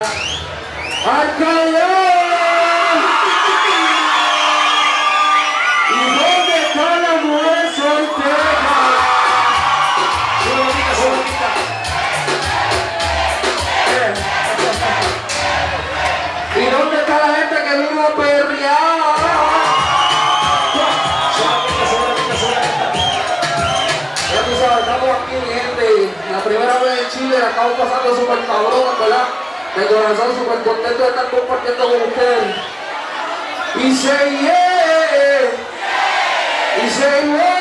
¡Alcalá! ¿Y dónde está la mujer soltera? Yo lo ¿Y dónde está la gente que vino a perrear? Ya tú sabes, estamos aquí, mi gente. La primera vez en Chile, acabo pasando súper cabrón, ¿verdad? De corazón súper contento de estar compartiendo con ustedes. Y se yeah. Y se yeah.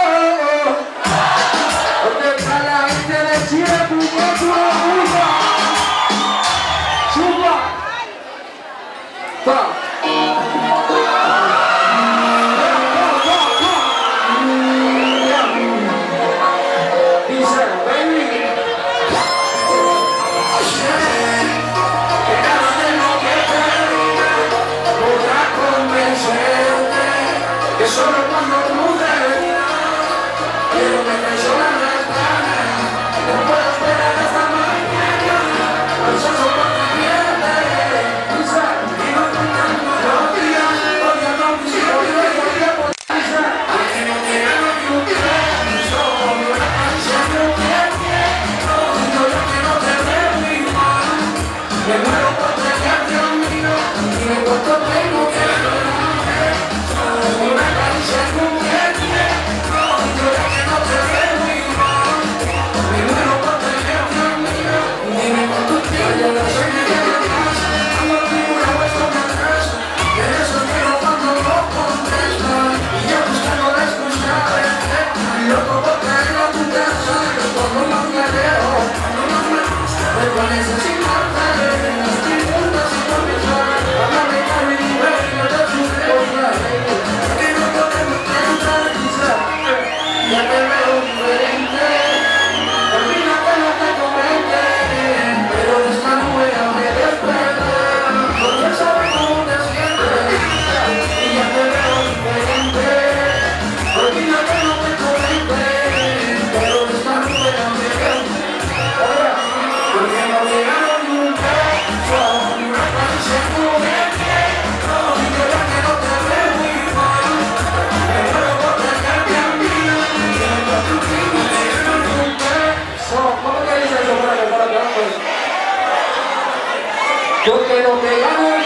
pero que ya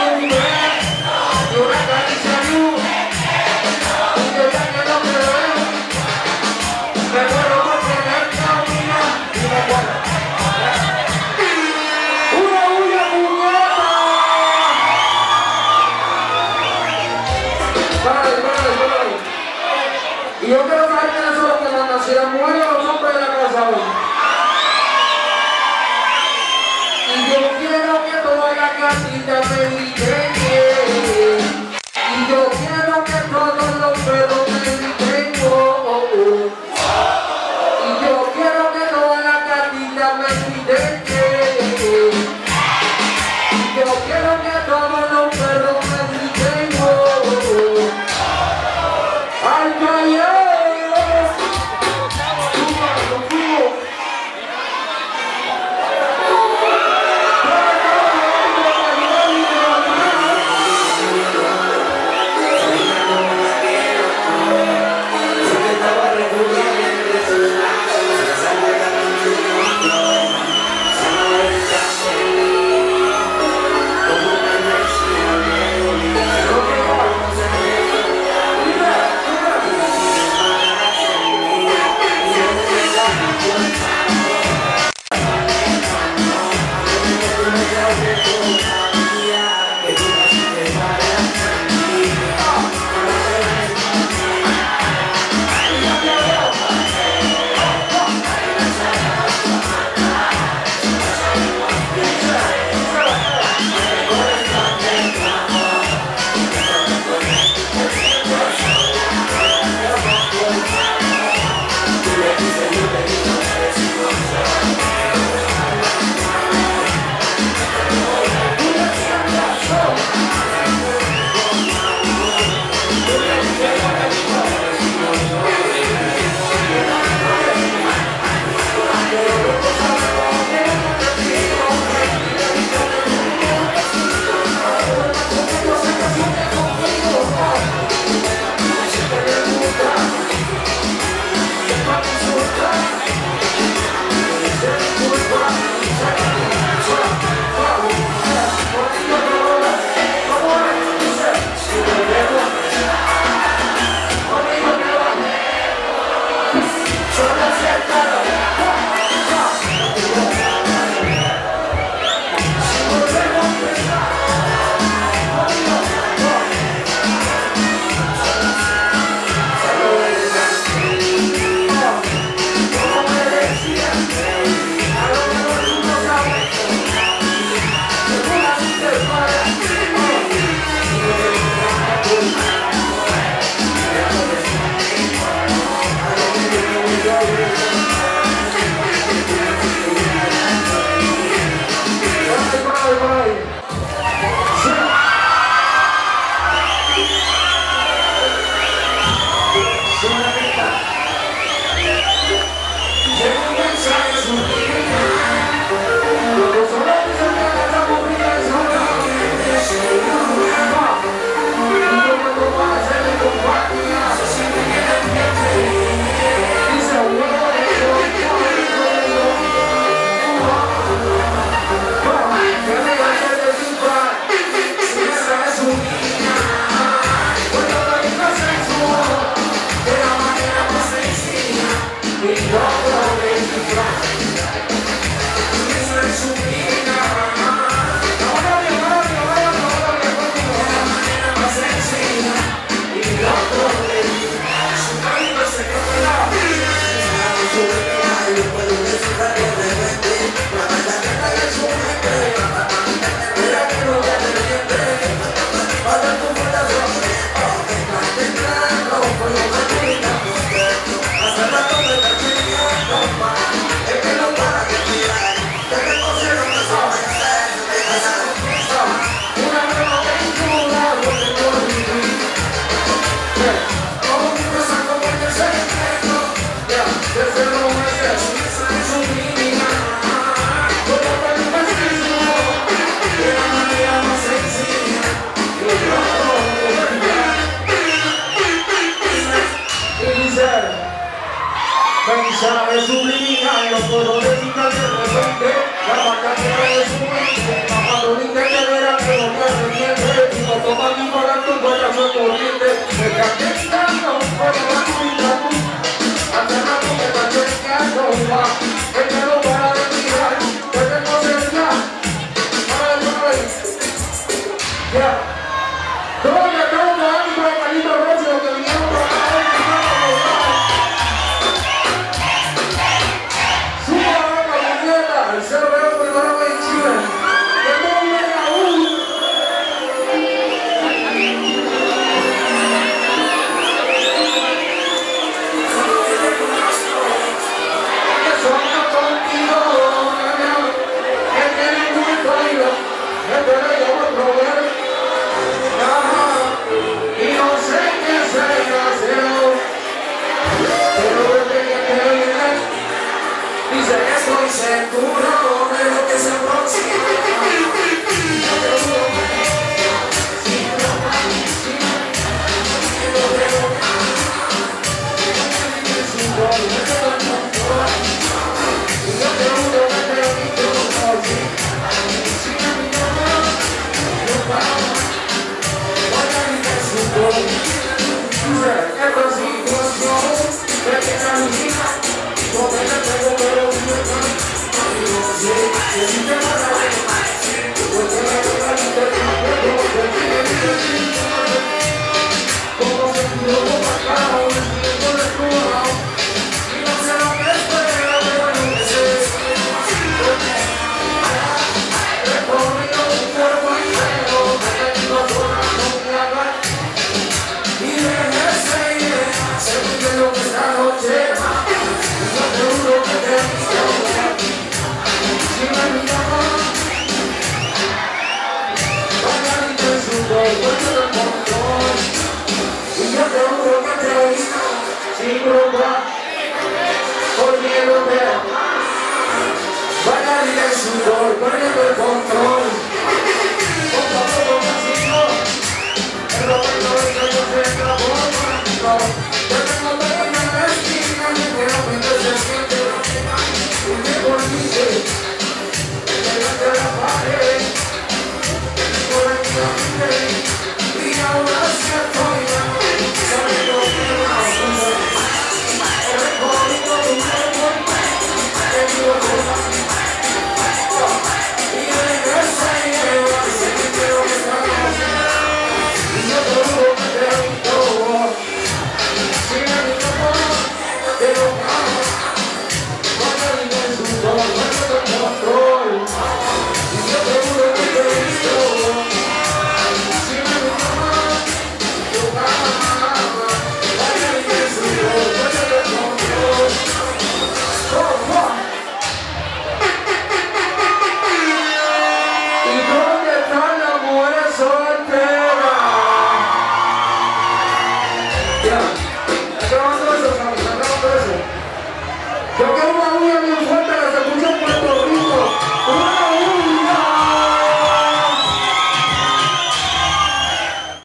morir de